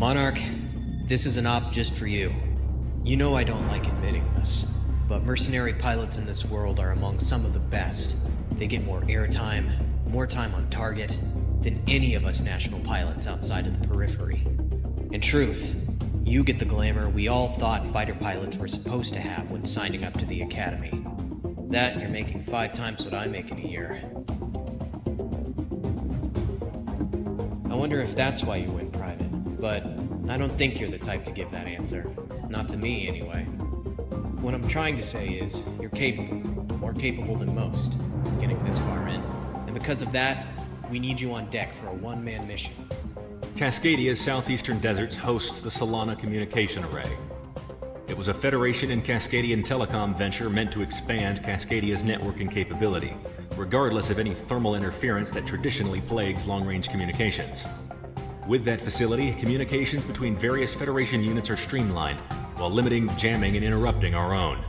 Monarch, this is an op just for you. You know I don't like admitting this, but mercenary pilots in this world are among some of the best. They get more airtime, more time on target, than any of us national pilots outside of the periphery. In truth, you get the glamour we all thought fighter pilots were supposed to have when signing up to the Academy. That you're making five times what I make in a year. I wonder if that's why you went but I don't think you're the type to give that answer. Not to me, anyway. What I'm trying to say is, you're capable, more capable than most, getting this far in. And because of that, we need you on deck for a one man mission. Cascadia's southeastern deserts hosts the Solana Communication Array. It was a Federation and Cascadian telecom venture meant to expand Cascadia's networking capability, regardless of any thermal interference that traditionally plagues long range communications. With that facility, communications between various Federation units are streamlined, while limiting jamming and interrupting our own.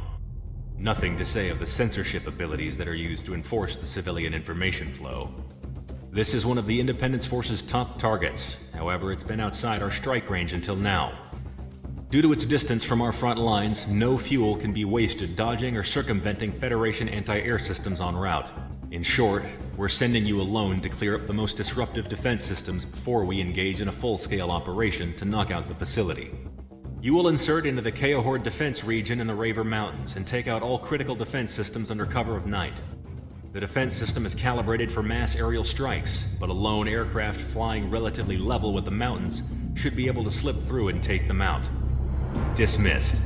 Nothing to say of the censorship abilities that are used to enforce the civilian information flow. This is one of the Independence Force's top targets, however, it's been outside our strike range until now. Due to its distance from our front lines, no fuel can be wasted dodging or circumventing Federation anti-air systems en route. In short, we're sending you alone to clear up the most disruptive defense systems before we engage in a full-scale operation to knock out the facility. You will insert into the Keohord defense region in the Raver Mountains and take out all critical defense systems under cover of night. The defense system is calibrated for mass aerial strikes, but a lone aircraft flying relatively level with the mountains should be able to slip through and take them out. Dismissed.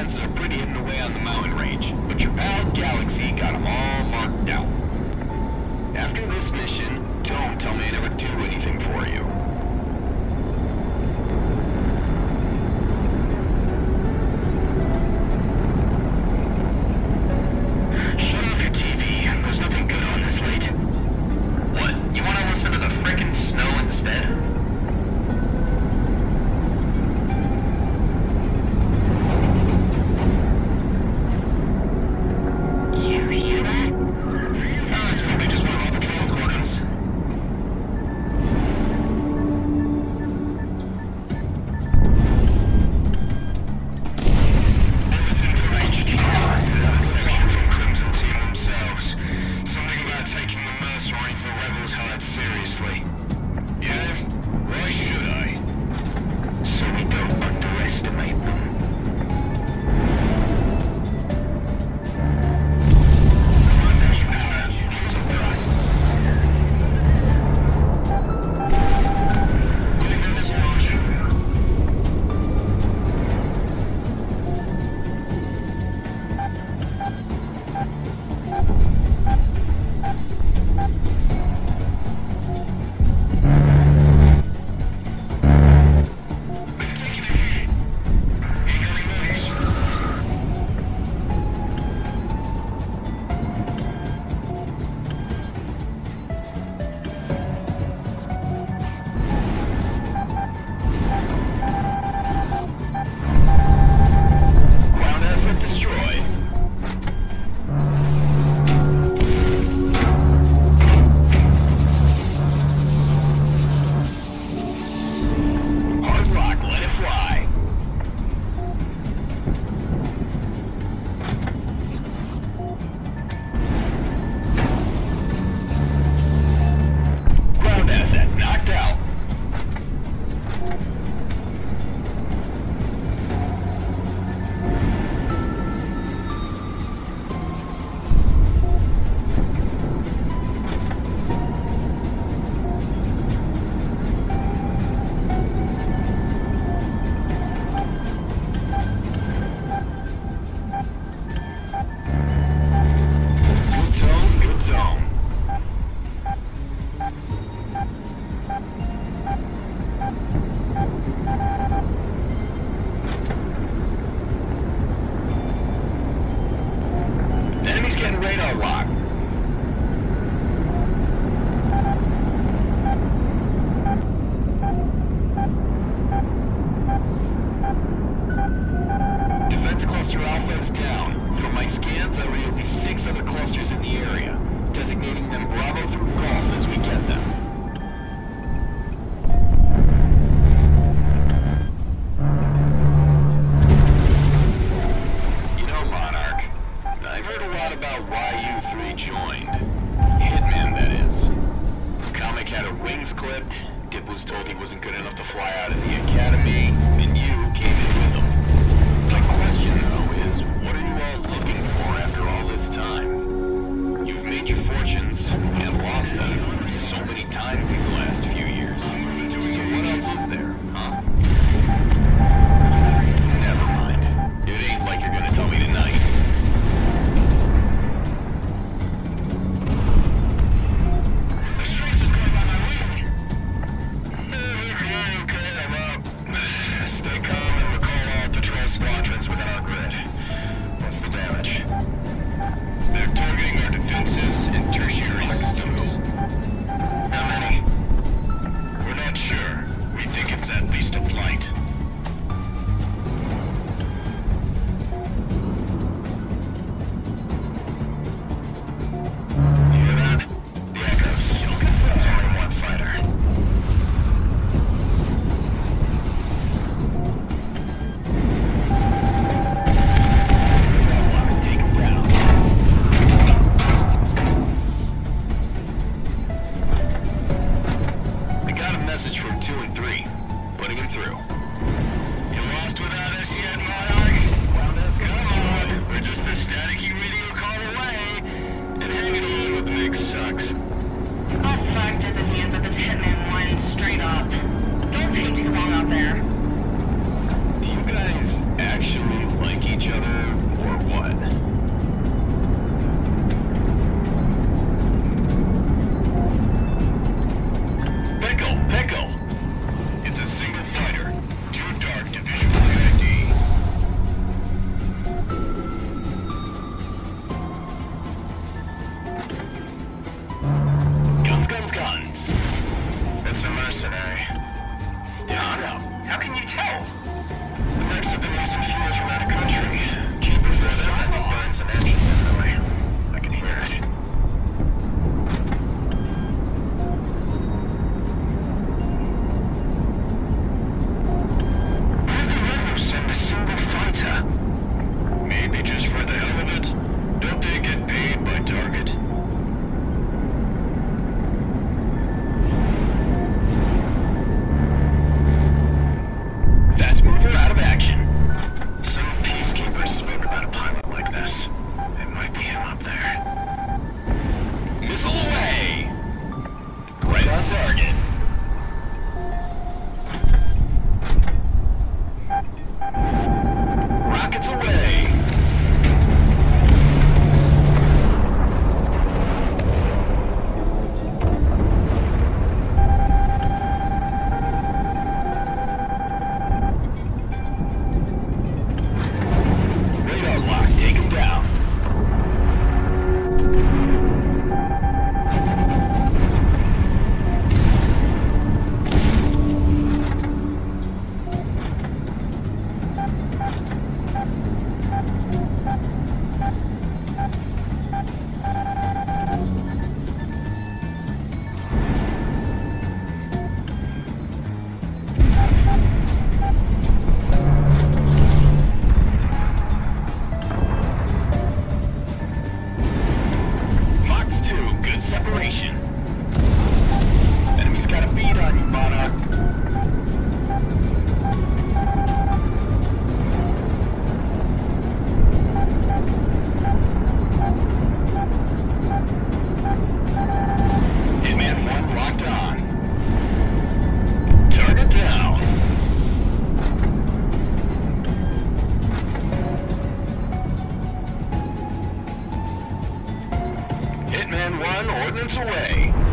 sunsets are pretty hidden away on the mountain range, but your pal Galaxy got them all marked out. After this mission, don't tell me I never do anything for you. two, and three. Putting him through. You lost without us yet, Monarch? Come on, we're just a staticky radio call away. And hanging along with Nick sucks. I fucked at the hands of this hitman one straight up. Don't take too long out there. one ordnance away.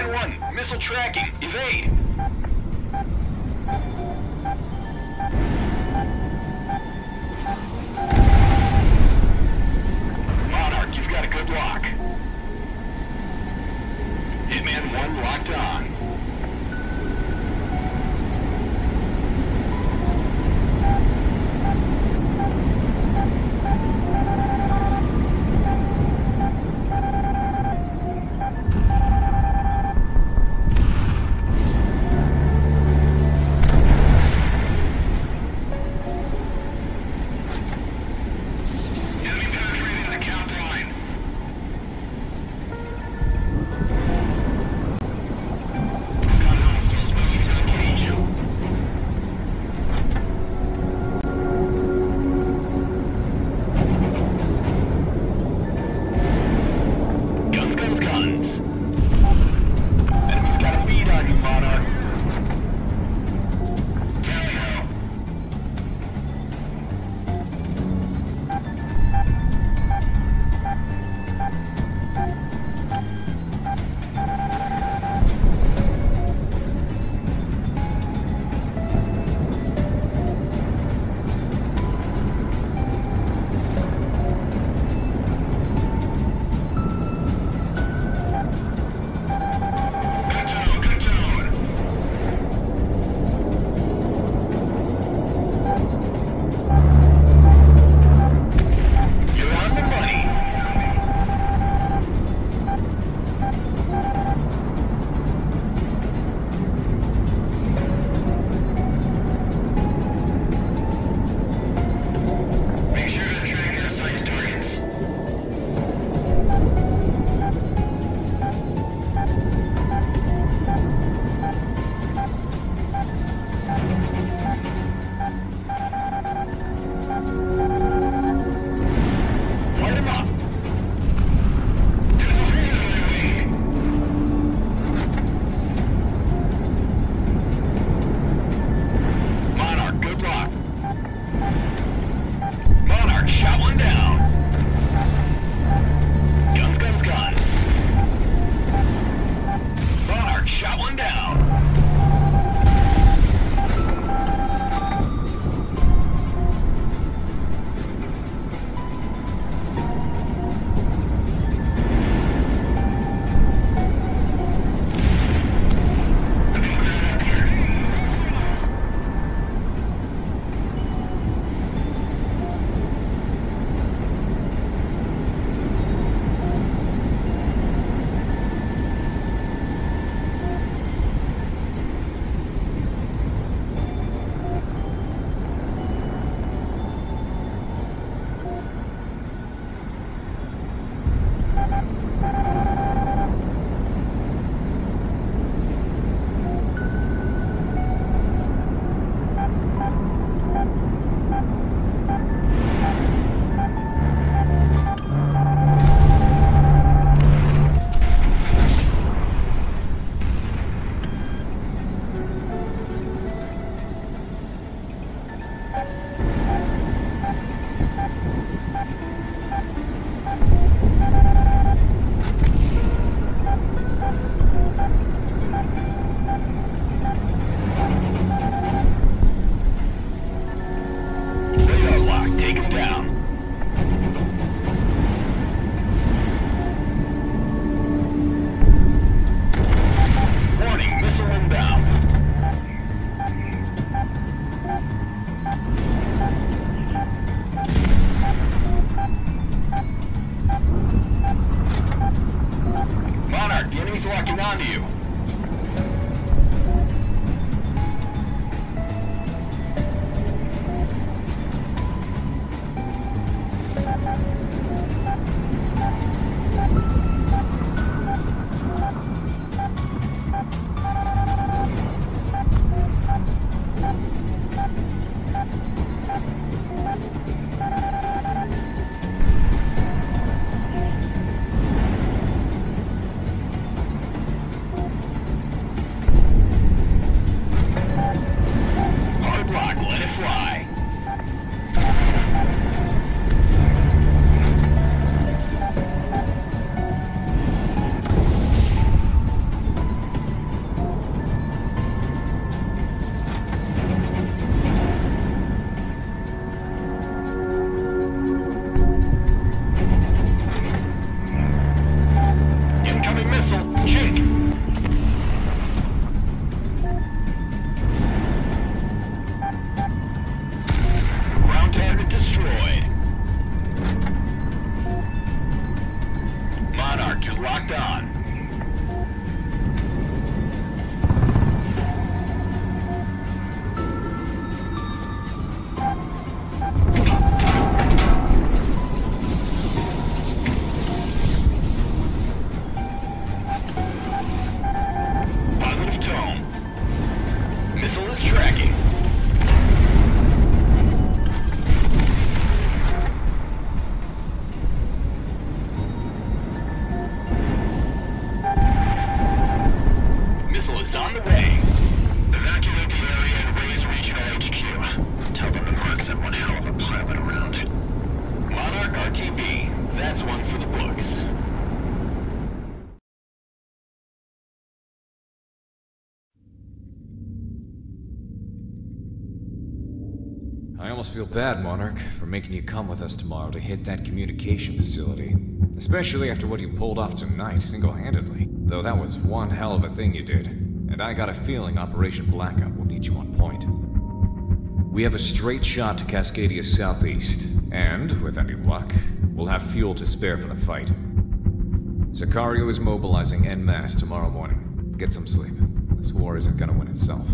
10-1, missile tracking. Evade. Monarch, you've got a good lock. Hitman 1 locked on. missile is tracking. Feel bad, Monarch, for making you come with us tomorrow to hit that communication facility. Especially after what you pulled off tonight, single handedly. Though that was one hell of a thing you did. And I got a feeling Operation Blackout will need you on point. We have a straight shot to Cascadia Southeast, and, with any luck, we'll have fuel to spare for the fight. Sicario is mobilizing en masse tomorrow morning. Get some sleep. This war isn't gonna win itself.